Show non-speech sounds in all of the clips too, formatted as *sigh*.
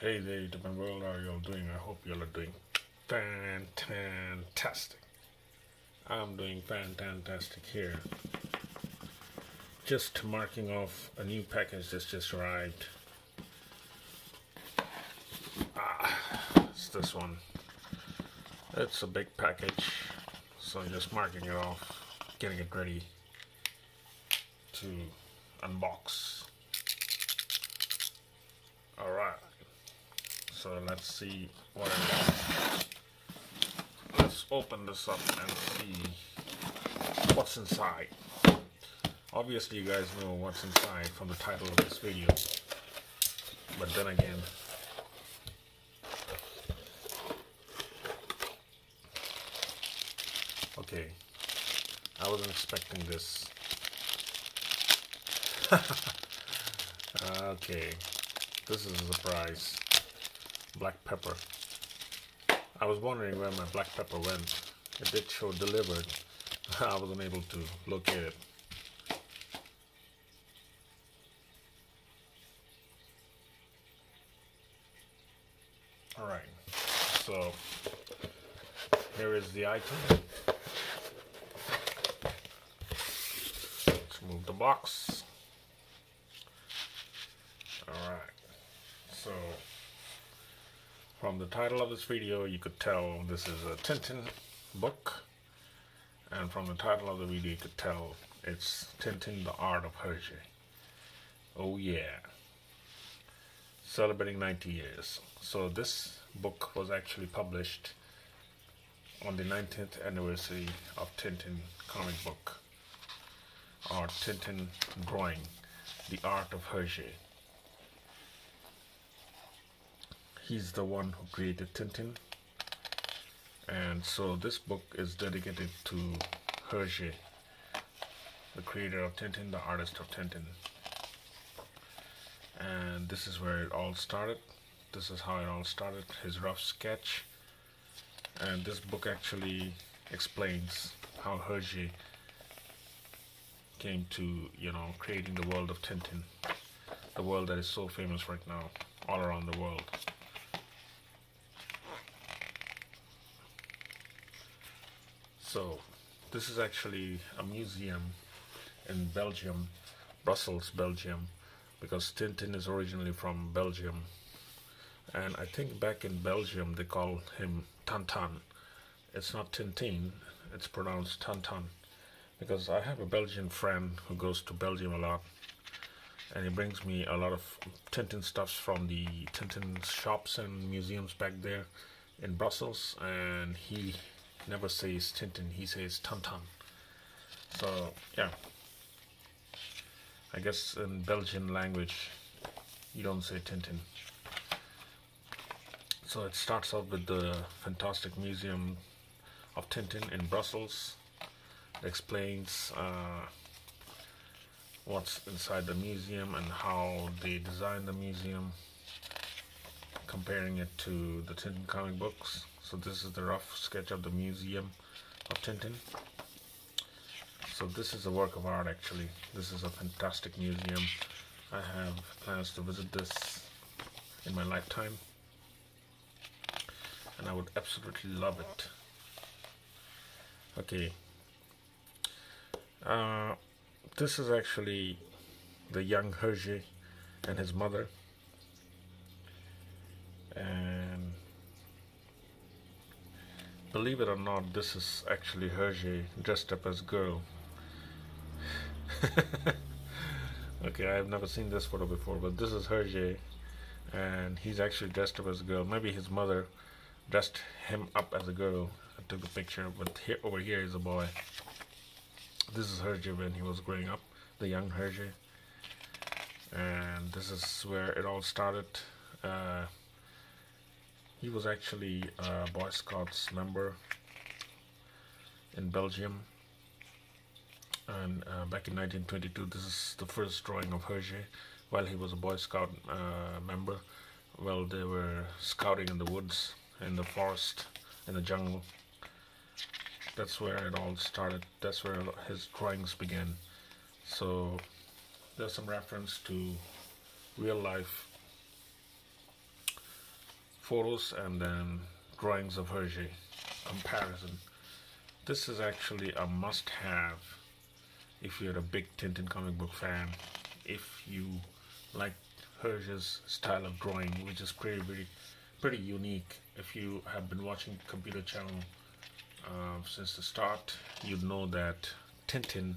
Hey there, YouTube world, how are y'all doing? I hope y'all are doing fantastic. I'm doing fantastic here. Just marking off a new package that's just arrived. Ah, it's this one. It's a big package, so I'm just marking it off, getting it ready to unbox. Alright, so let's see what it is. Let's open this up and see what's inside. Obviously, you guys know what's inside from the title of this video, but then again, okay, I wasn't expecting this. *laughs* okay. This is a surprise. Black pepper. I was wondering where my black pepper went. It did show delivered. *laughs* I wasn't able to locate it. Alright, so here is the item. Let's move the box. Alright. So, from the title of this video, you could tell this is a Tintin book. And from the title of the video, you could tell it's Tintin, the Art of Hergé. Oh yeah. Celebrating 90 years. So this book was actually published on the 19th anniversary of Tintin comic book. Or Tintin drawing, The Art of Hergé. He's the one who created Tintin. And so this book is dedicated to Hergé the creator of Tintin the artist of Tintin. And this is where it all started. This is how it all started his rough sketch. And this book actually explains how Hergé came to you know creating the world of Tintin the world that is so famous right now all around the world So this is actually a museum in Belgium, Brussels, Belgium, because Tintin is originally from Belgium. And I think back in Belgium they call him Tantan. It's not Tintin, it's pronounced Tantan. Because I have a Belgian friend who goes to Belgium a lot. And he brings me a lot of Tintin stuffs from the Tintin shops and museums back there in Brussels. And he never says Tintin, he says Tantan. So, yeah. I guess in Belgian language, you don't say Tintin. So it starts off with the fantastic museum of Tintin in Brussels. It explains uh, what's inside the museum and how they designed the museum, comparing it to the Tintin comic books. So this is the rough sketch of the museum of Tintin. So this is a work of art actually. This is a fantastic museum. I have plans to visit this in my lifetime. And I would absolutely love it. Okay. Uh, this is actually the young Hergé and his mother. And Believe it or not, this is actually Hergé dressed up as girl. *laughs* okay, I've never seen this photo before, but this is Hergé, and he's actually dressed up as a girl. Maybe his mother dressed him up as a girl and took the picture, but here, over here is a boy. This is Hergé when he was growing up, the young Hergé. And this is where it all started. Uh, he was actually a Boy Scouts member in Belgium. And uh, back in 1922, this is the first drawing of Hergé while he was a Boy Scout uh, member. Well, they were scouting in the woods, in the forest, in the jungle. That's where it all started. That's where his drawings began. So there's some reference to real life photos and then drawings of Hergé comparison. This is actually a must-have if you're a big Tintin comic book fan. If you like Hergé's style of drawing, which is pretty, pretty, pretty unique. If you have been watching Komputar Channel uh, since the start, you'd know that Tintin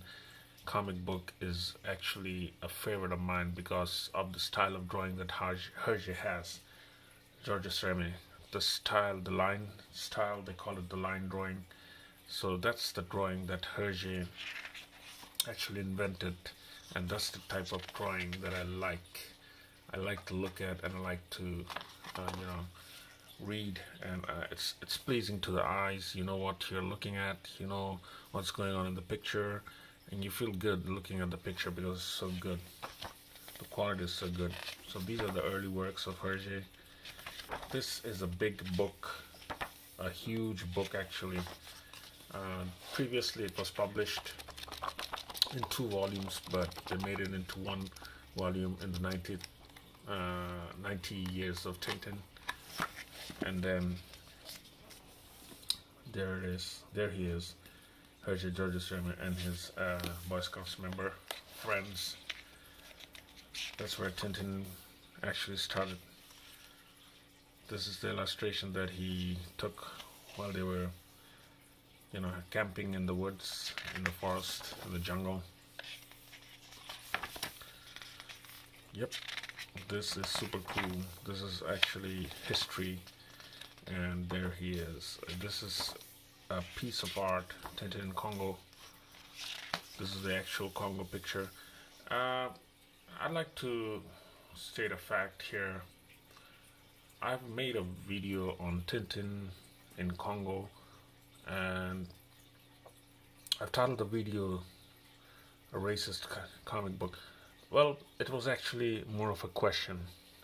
comic book is actually a favorite of mine because of the style of drawing that Hergé has. Georges Remi, the style, the line style, they call it the line drawing. So that's the drawing that Hergé actually invented, and that's the type of drawing that I like. I like to look at and I like to, uh, you know, read, and uh, it's it's pleasing to the eyes. You know what you're looking at. You know what's going on in the picture, and you feel good looking at the picture because it's so good. The quality is so good. So these are the early works of Hergé. This is a big book, a huge book actually. Uh, previously it was published in two volumes, but they made it into one volume in the 90, uh, 90 years of Tintin. And then there it is, there he is, Hergé Georges Remi and his uh, Boy Scouts member friends. That's where Tintin actually started. This is the illustration that he took while they were, you know, camping in the woods, in the forest, in the jungle. Yep, this is super cool. This is actually history, and there he is. This is a piece of art, Tintin in Congo. This is the actual Congo picture. Uh, I'd like to state a fact here I've made a video on Tintin in Congo and I've titled the video a racist comic book. Well it was actually more of a question.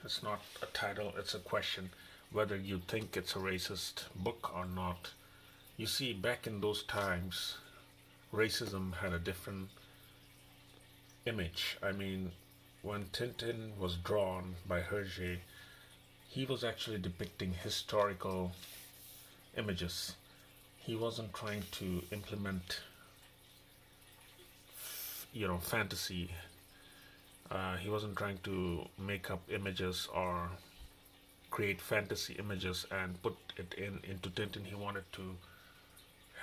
It's not a title it's a question whether you think it's a racist book or not. You see back in those times racism had a different image. I mean when Tintin was drawn by Hergé he was actually depicting historical images. He wasn't trying to implement, you know, fantasy. Uh, he wasn't trying to make up images or create fantasy images and put it in into Tintin. He wanted to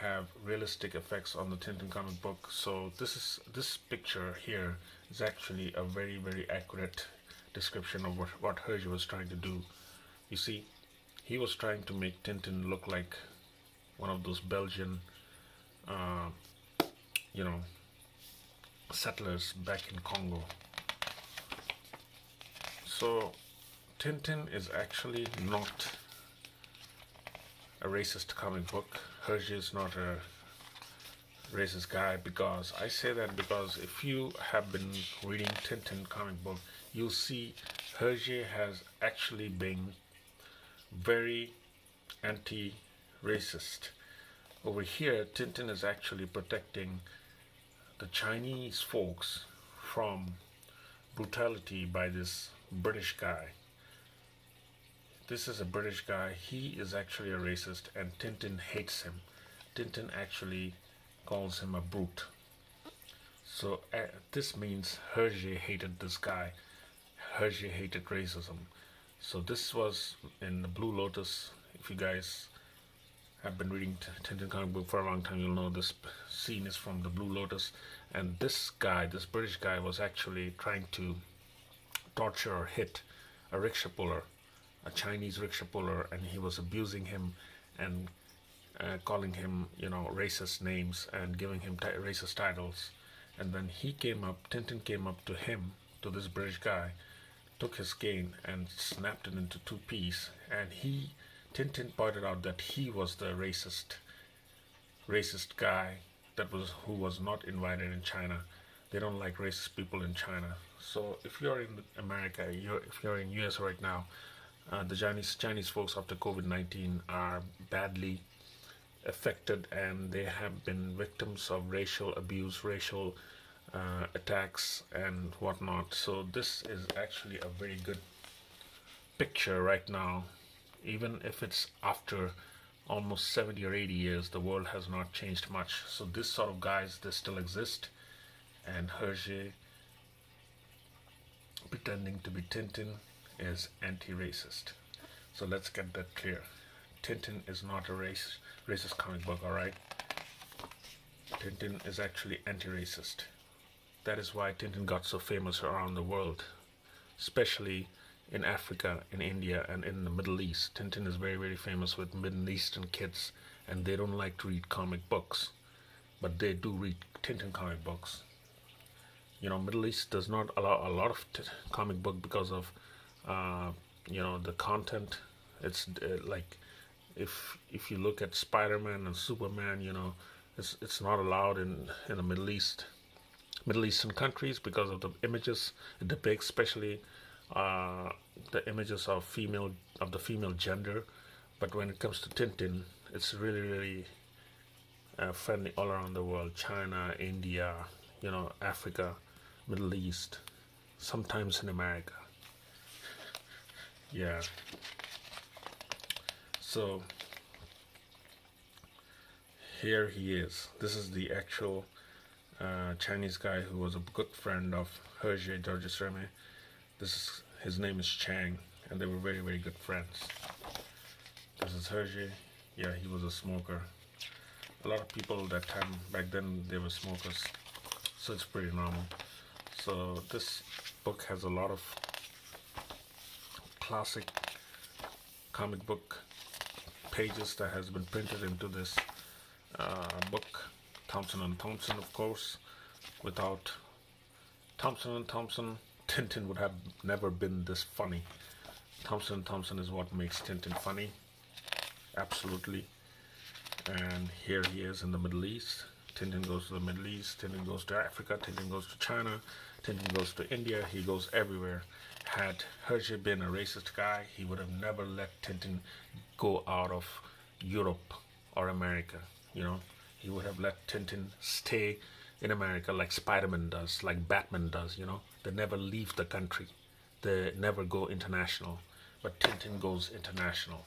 have realistic effects on the Tintin comic book. So this is this picture here is actually a very very accurate description of what, what Hergé was trying to do. You see, he was trying to make Tintin look like one of those Belgian, uh, you know, settlers back in Congo. So, Tintin is actually not a racist comic book. Hergé is not a racist guy because I say that because if you have been reading Tintin comic book, you'll see Hergé has actually been very anti-racist. Over here, Tintin is actually protecting the Chinese folks from brutality by this British guy. This is a British guy. He is actually a racist and Tintin hates him. Tintin actually calls him a brute. So uh, this means Hergé hated this guy. Hergé hated racism. So this was in the Blue Lotus. If you guys have been reading Tintin comic book for a long time, you'll know this scene is from the Blue Lotus. And this guy, this British guy, was actually trying to torture or hit a rickshaw puller, a Chinese rickshaw puller, and he was abusing him and uh, calling him, you know, racist names and giving him racist titles. And then he came up, Tintin came up to him, to this British guy, took his cane and snapped it into two pieces. And he, Tintin pointed out that he was the racist, racist guy that was who was not invited in China. They don't like racist people in China. So if you're in America, you're, if you're in US right now, uh, the Chinese Chinese folks after COVID-19 are badly affected and they have been victims of racial abuse, racial uh, attacks and whatnot. So this is actually a very good picture right now even if it's after almost 70 or 80 years, the world has not changed much. So this sort of guys, they still exist. And Hergé pretending to be Tintin is anti-racist. So let's get that clear. Tintin is not a race racist comic book, alright? Tintin is actually anti-racist. That is why Tintin got so famous around the world, especially in Africa, in India, and in the Middle East. Tintin is very, very famous with Middle Eastern kids, and they don't like to read comic books, but they do read Tintin comic books. You know, Middle East does not allow a lot of comic book because of, uh, you know, the content. It's uh, like if if you look at Spider-Man and Superman, you know, it's it's not allowed in in the Middle East, Middle Eastern countries because of the images it depicts, especially uh, the images of female of the female gender. But when it comes to Tintin, it's really really uh, friendly all around the world: China, India, you know, Africa, Middle East, sometimes in America. Yeah. So here he is. This is the actual uh, Chinese guy who was a good friend of Hergé Georges Remi. This is his name is Chang, and they were very very good friends. This is Hergé. Yeah, he was a smoker. A lot of people that time back then they were smokers, so it's pretty normal. So this book has a lot of classic comic book pages that has been printed into this uh, book Thomson and Thompson of course. Without Thompson and Thompson *laughs* Tintin would have never been this funny. Thompson and Thompson is what makes Tintin funny. Absolutely. And here he is in the Middle East. Tintin goes to the Middle East. Tintin goes to Africa. Tintin goes to China. Tintin goes to India. He goes everywhere. Had Hergé been a racist guy, he would have never let Tintin go out of Europe or America. You know, he would have let Tintin stay in America like Spider-Man does, like Batman does. You know, they never leave the country, they never go international. But Tintin goes international.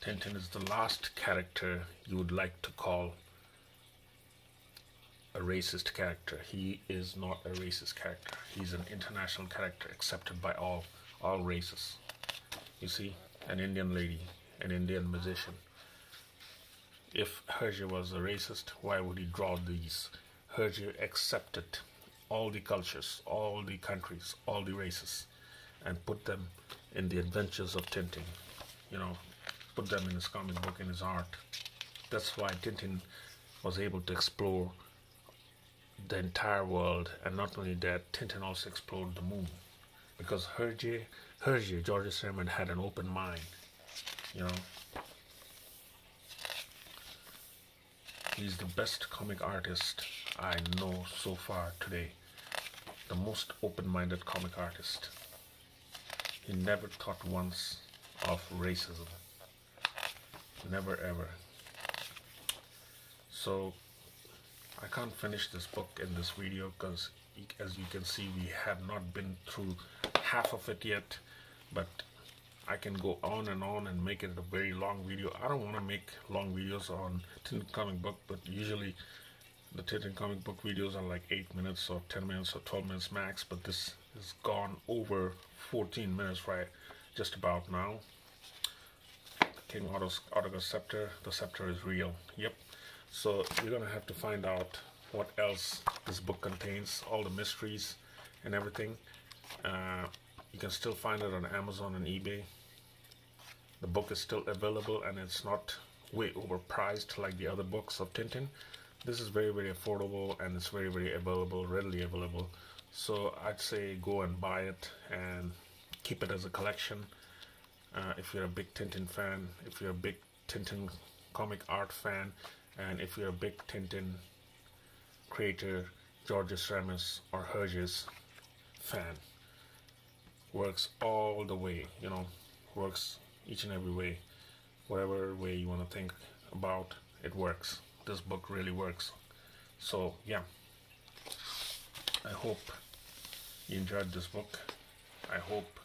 Tintin is the last character you would like to call a racist character. He is not a racist character. He's an international character accepted by all all races. You see, an Indian lady, an Indian musician. If Hergé was a racist, why would he draw these? Hergé accepted all the cultures, all the countries, all the races, and put them in the adventures of Tintin. You know, put them in his comic book, in his art. That's why Tintin was able to explore the entire world, and not only that, Tintin also explored the moon because Hergé, Hergé, Georges Raymond had an open mind, you know. He's the best comic artist I know so far today. The most open-minded comic artist. He never thought once of racism. Never ever. So I can't finish this book in this video because as you can see we have not been through half of it yet but I can go on and on and make it a very long video. I don't want to make long videos on Tintin comic book but usually the Tintin comic book videos are like 8 minutes or 10 minutes or 12 minutes max but this has gone over 14 minutes right just about now. King Otto's, scepter, the scepter is real. Yep, so you're gonna have to find out what else this book contains, all the mysteries and everything. Uh, you can still find it on Amazon and eBay. The book is still available and it's not way overpriced like the other books of Tintin. This is very very affordable and it's very very available, readily available. So I'd say go and buy it and keep it as a collection. Uh, if you're a big Tintin fan, if you're a big Tintin comic art fan, and if you're a big Tintin creator, Georges Remi's or Hergé's fan, works all the way, you know, works each and every way. Whatever way you want to think about, it works. This book really works. So, yeah. I hope you enjoyed this book. I hope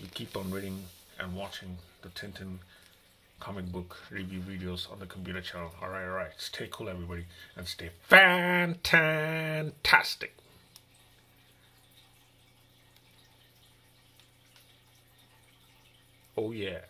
you keep on reading and watching the Tintin comic book review videos on the Komputar channel. All right, all right. Stay cool, everybody, and stay fantastic. Oh, yeah.